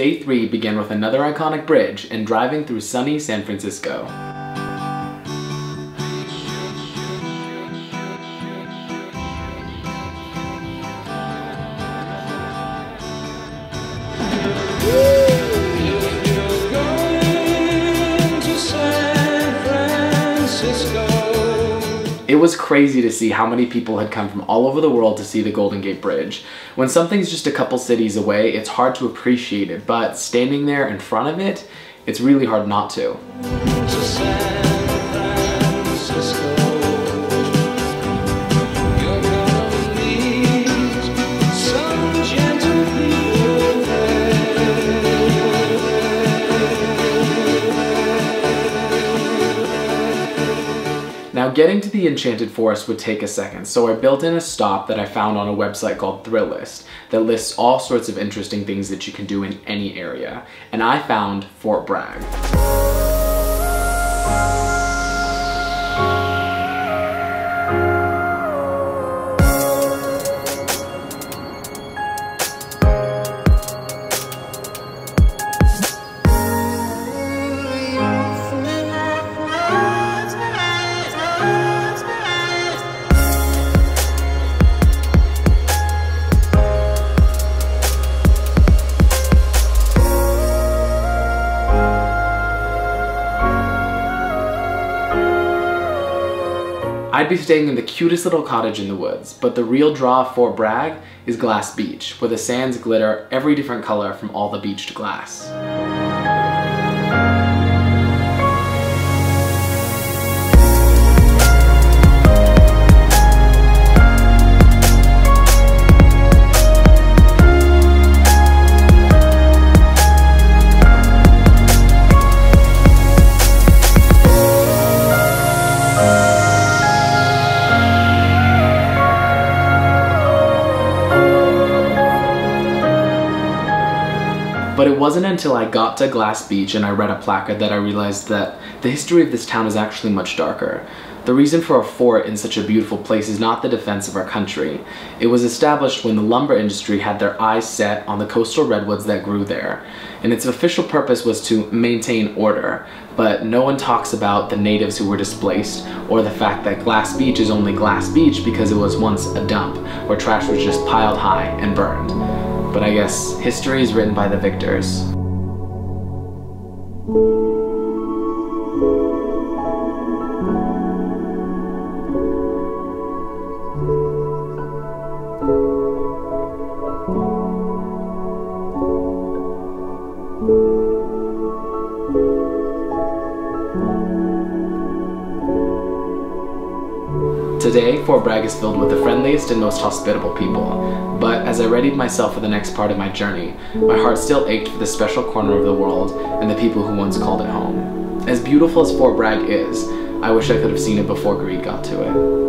Day 3 began with another iconic bridge and driving through sunny San Francisco. It was crazy to see how many people had come from all over the world to see the Golden Gate Bridge. When something's just a couple cities away, it's hard to appreciate it, but standing there in front of it, it's really hard not to. Getting to the Enchanted Forest would take a second, so I built in a stop that I found on a website called Thrillist that lists all sorts of interesting things that you can do in any area, and I found Fort Bragg. I'd be staying in the cutest little cottage in the woods, but the real draw for Bragg is Glass Beach, where the sands glitter every different color from all the beached glass. But it wasn't until I got to Glass Beach and I read a placard that I realized that the history of this town is actually much darker. The reason for a fort in such a beautiful place is not the defense of our country. It was established when the lumber industry had their eyes set on the coastal redwoods that grew there. And its official purpose was to maintain order, but no one talks about the natives who were displaced or the fact that Glass Beach is only Glass Beach because it was once a dump where trash was just piled high and burned. But I guess history is written by the victors. Today, Fort Bragg is filled with the friendliest and most hospitable people. But as I readied myself for the next part of my journey, my heart still ached for the special corner of the world and the people who once called it home. As beautiful as Fort Bragg is, I wish I could have seen it before greed got to it.